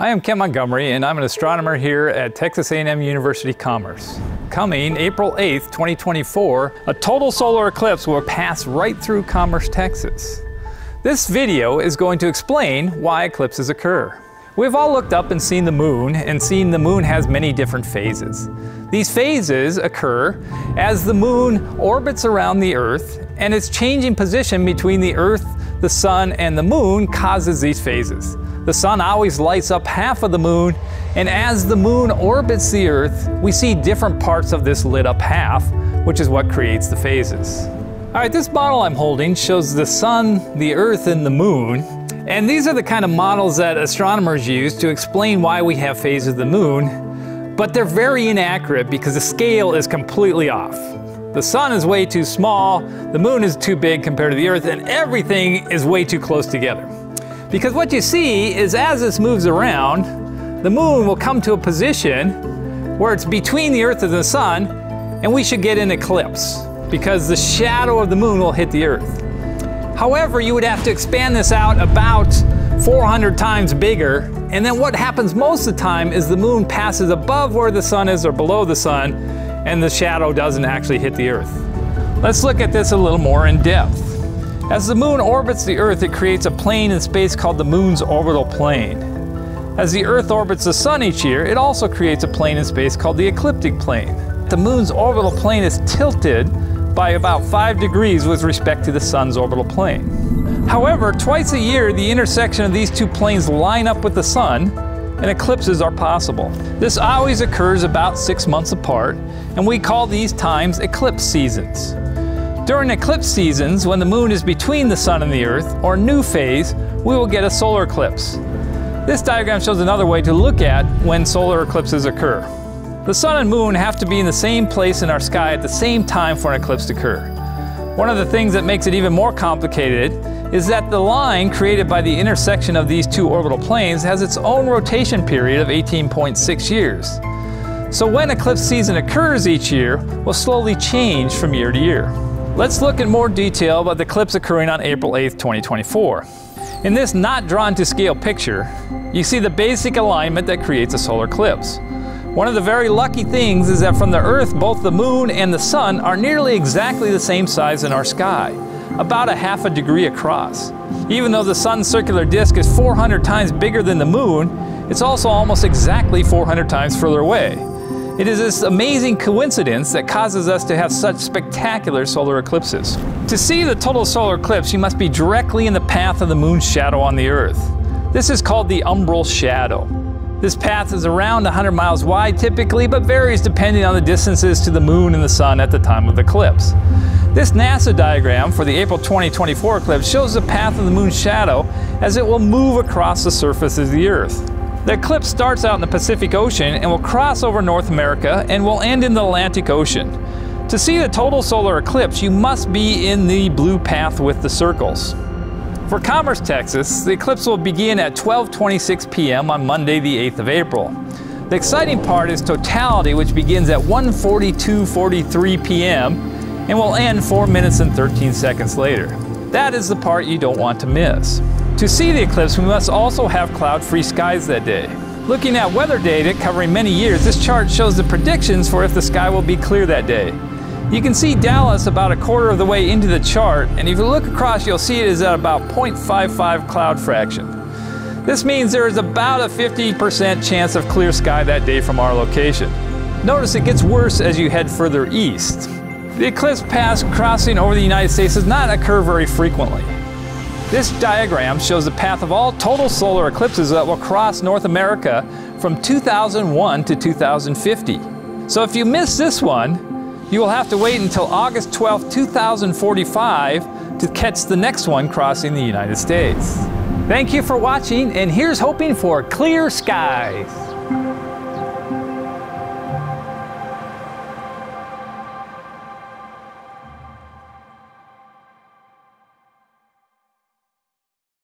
I am Kent Montgomery and I'm an astronomer here at Texas A&M University Commerce. Coming April 8th, 2024, a total solar eclipse will pass right through Commerce, Texas. This video is going to explain why eclipses occur. We've all looked up and seen the moon and seen the moon has many different phases. These phases occur as the moon orbits around the earth and its changing position between the earth, the sun, and the moon causes these phases. The sun always lights up half of the moon, and as the moon orbits the earth, we see different parts of this lit up half, which is what creates the phases. All right, this model I'm holding shows the sun, the earth, and the moon. And these are the kind of models that astronomers use to explain why we have phases of the moon, but they're very inaccurate because the scale is completely off. The sun is way too small, the moon is too big compared to the earth, and everything is way too close together. Because what you see is as this moves around, the moon will come to a position where it's between the earth and the sun, and we should get an eclipse because the shadow of the moon will hit the earth. However, you would have to expand this out about 400 times bigger, and then what happens most of the time is the moon passes above where the sun is or below the sun, and the shadow doesn't actually hit the earth. Let's look at this a little more in depth. As the moon orbits the Earth, it creates a plane in space called the moon's orbital plane. As the Earth orbits the Sun each year, it also creates a plane in space called the ecliptic plane. The moon's orbital plane is tilted by about 5 degrees with respect to the Sun's orbital plane. However, twice a year, the intersection of these two planes line up with the Sun, and eclipses are possible. This always occurs about six months apart, and we call these times eclipse seasons. During eclipse seasons, when the moon is between the sun and the earth, or new phase, we will get a solar eclipse. This diagram shows another way to look at when solar eclipses occur. The sun and moon have to be in the same place in our sky at the same time for an eclipse to occur. One of the things that makes it even more complicated is that the line created by the intersection of these two orbital planes has its own rotation period of 18.6 years. So when eclipse season occurs each year will slowly change from year to year. Let's look in more detail about the eclipse occurring on April 8, 2024. In this not drawn to scale picture, you see the basic alignment that creates a solar eclipse. One of the very lucky things is that from the Earth, both the moon and the sun are nearly exactly the same size in our sky, about a half a degree across. Even though the sun's circular disk is 400 times bigger than the moon, it's also almost exactly 400 times further away. It is this amazing coincidence that causes us to have such spectacular solar eclipses. To see the total solar eclipse, you must be directly in the path of the moon's shadow on the Earth. This is called the umbral shadow. This path is around 100 miles wide typically, but varies depending on the distances to the moon and the sun at the time of the eclipse. This NASA diagram for the April 2024 eclipse shows the path of the moon's shadow as it will move across the surface of the Earth. The eclipse starts out in the Pacific Ocean and will cross over North America and will end in the Atlantic Ocean. To see the total solar eclipse, you must be in the blue path with the circles. For Commerce, Texas, the eclipse will begin at 12:26 p.m. on Monday, the 8th of April. The exciting part is totality, which begins at 1:42:43 p.m. and will end 4 minutes and 13 seconds later. That is the part you don't want to miss. To see the eclipse, we must also have cloud-free skies that day. Looking at weather data covering many years, this chart shows the predictions for if the sky will be clear that day. You can see Dallas about a quarter of the way into the chart, and if you look across, you'll see it is at about 0.55 cloud fraction. This means there is about a 50% chance of clear sky that day from our location. Notice it gets worse as you head further east. The eclipse path crossing over the United States does not occur very frequently. This diagram shows the path of all total solar eclipses that will cross North America from 2001 to 2050. So if you miss this one, you will have to wait until August 12, 2045 to catch the next one crossing the United States. Thank you for watching, and here's hoping for clear skies.